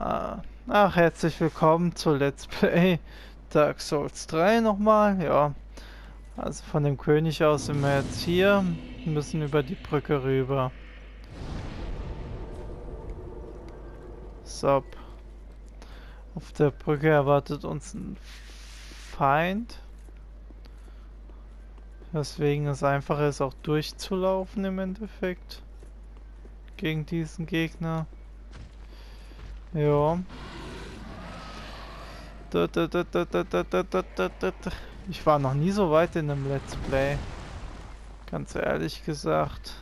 Ja, ach, herzlich willkommen zu Let's Play Dark Souls 3 nochmal. Ja, also von dem König aus sind wir jetzt hier, müssen über die Brücke rüber. So. Auf der Brücke erwartet uns ein Feind. Deswegen es einfacher ist auch durchzulaufen im Endeffekt. Gegen diesen Gegner. Ja. Ich war noch nie so weit in einem Let's Play. Ganz ehrlich gesagt.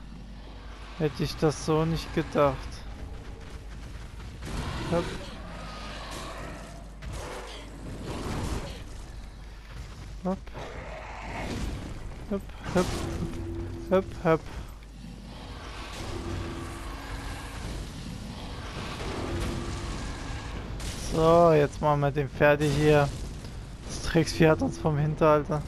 Hätte ich das so nicht gedacht. Hopp. Hopp. Hopp, hopp, hopp, hopp. So, jetzt machen wir den fertig hier. Das Drecksvieh hat uns vom Hinterhalter.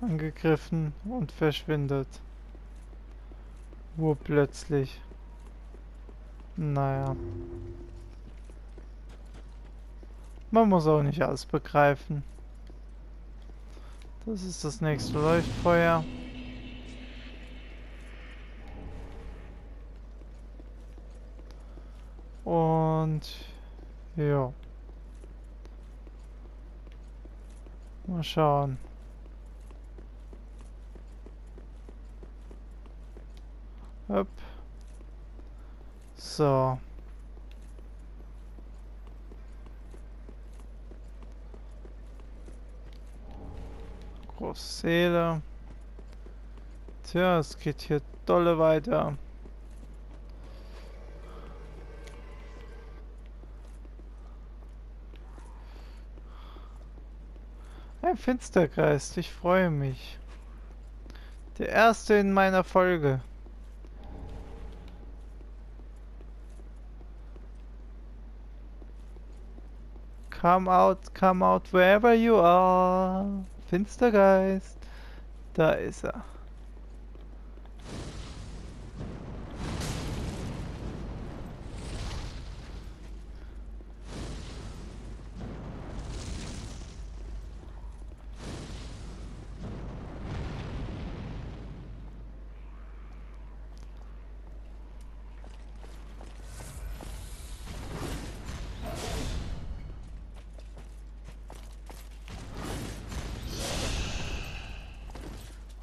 Angegriffen und verschwindet. Wo plötzlich. Naja. Man muss auch nicht alles begreifen. Das ist das nächste Leuchtfeuer. Und ja. Mal schauen. Hopp. So. Große Seele. Tja, es geht hier dolle weiter. Ein Finstergeist, ich freue mich. Der erste in meiner Folge. Come out, come out wherever you are. Finstergeist. Da ist er.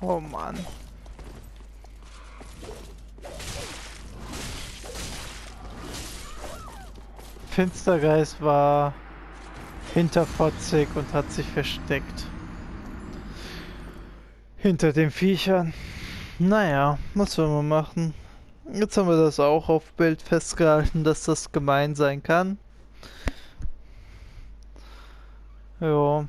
Oh Mann. Finstergeist war hinterfotzig und hat sich versteckt. Hinter den Viechern. Naja, was wollen wir machen? Jetzt haben wir das auch auf Bild festgehalten, dass das gemein sein kann. Ja.